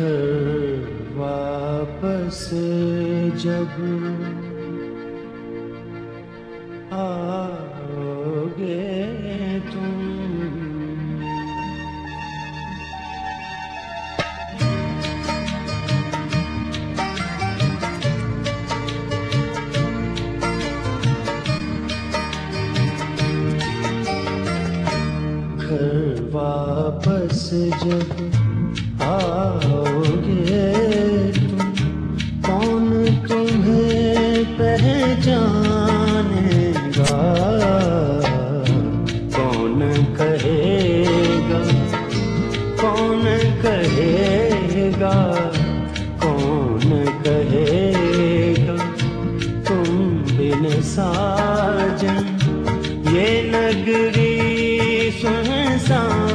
घर वापस जब आओगे तुम। घर वापस जब आओ कौन कहेगा तुम बिन साजन। ये नगरी सुनसान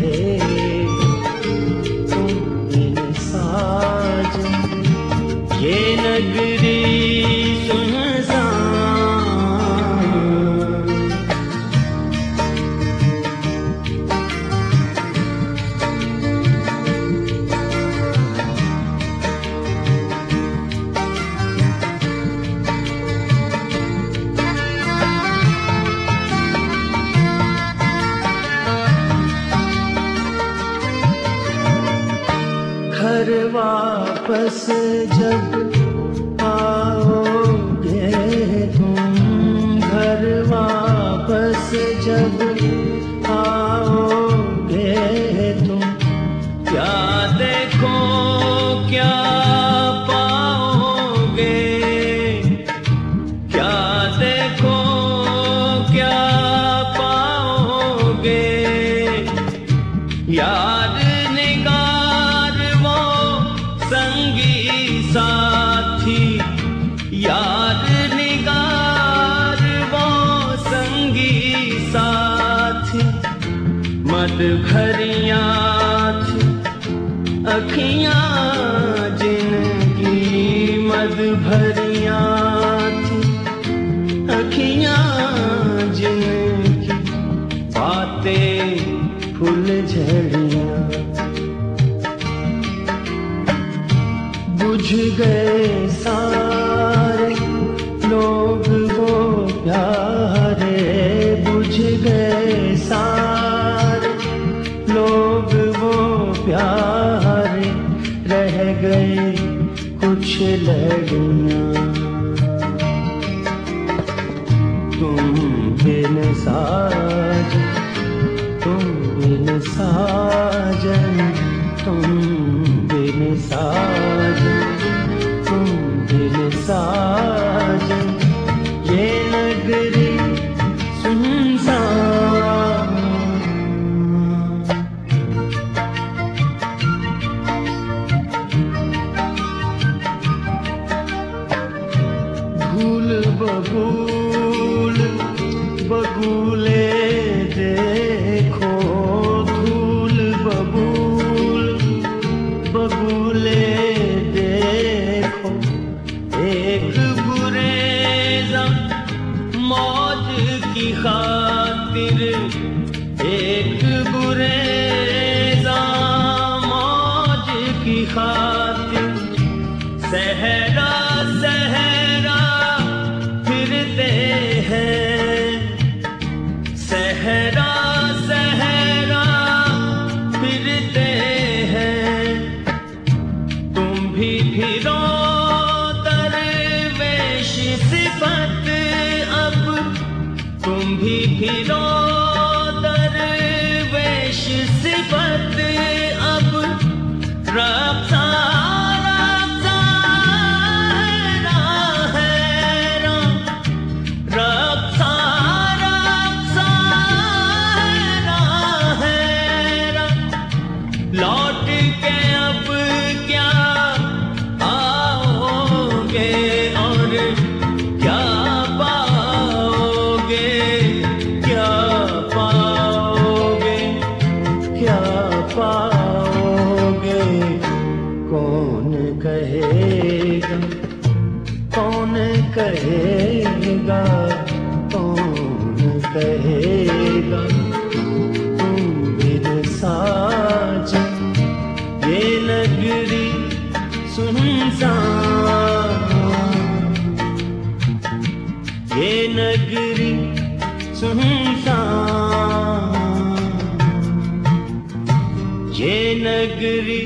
रहे वापस जब आओगे तुम घर वापस जब भरिया अखियाँ जिनकी मद भरिया अखियाँ जिनकी बातें फूल झड़िया बुझ गए प्यारे रह गए कुछ लड़ियां तुम बिन साज तुम बिन साजन तुम बिन साजन comigo. भी फिरो कहेगा कौन कहेगा? तुम बिन साज ये नगरी सुनसान ये नगरी सुनसान ये नगरी